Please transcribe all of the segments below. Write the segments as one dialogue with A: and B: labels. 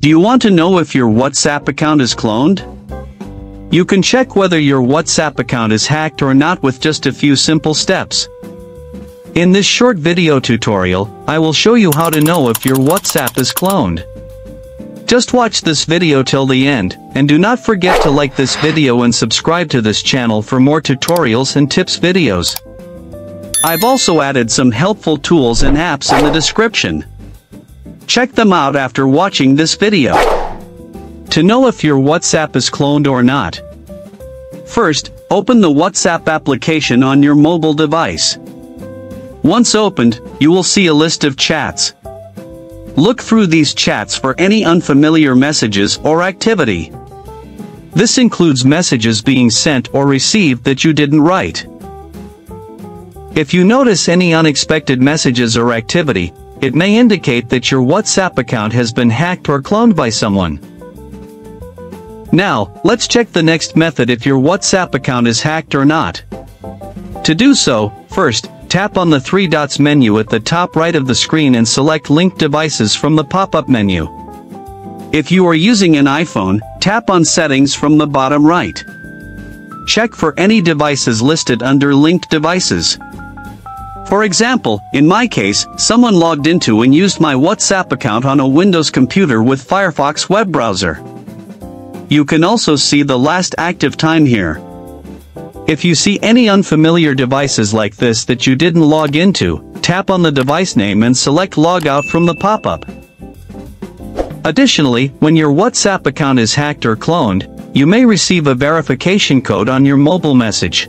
A: Do you want to know if your WhatsApp account is cloned? You can check whether your WhatsApp account is hacked or not with just a few simple steps. In this short video tutorial, I will show you how to know if your WhatsApp is cloned. Just watch this video till the end, and do not forget to like this video and subscribe to this channel for more tutorials and tips videos. I've also added some helpful tools and apps in the description. Check them out after watching this video. To know if your WhatsApp is cloned or not. First, open the WhatsApp application on your mobile device. Once opened, you will see a list of chats. Look through these chats for any unfamiliar messages or activity. This includes messages being sent or received that you didn't write. If you notice any unexpected messages or activity, it may indicate that your WhatsApp account has been hacked or cloned by someone. Now, let's check the next method if your WhatsApp account is hacked or not. To do so, first, tap on the three dots menu at the top right of the screen and select Link Devices from the pop-up menu. If you are using an iPhone, tap on Settings from the bottom right. Check for any devices listed under Linked Devices. For example, in my case, someone logged into and used my WhatsApp account on a Windows computer with Firefox web browser. You can also see the last active time here. If you see any unfamiliar devices like this that you didn't log into, tap on the device name and select log out from the pop-up. Additionally, when your WhatsApp account is hacked or cloned, you may receive a verification code on your mobile message.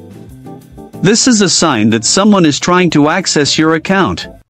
A: This is a sign that someone is trying to access your account.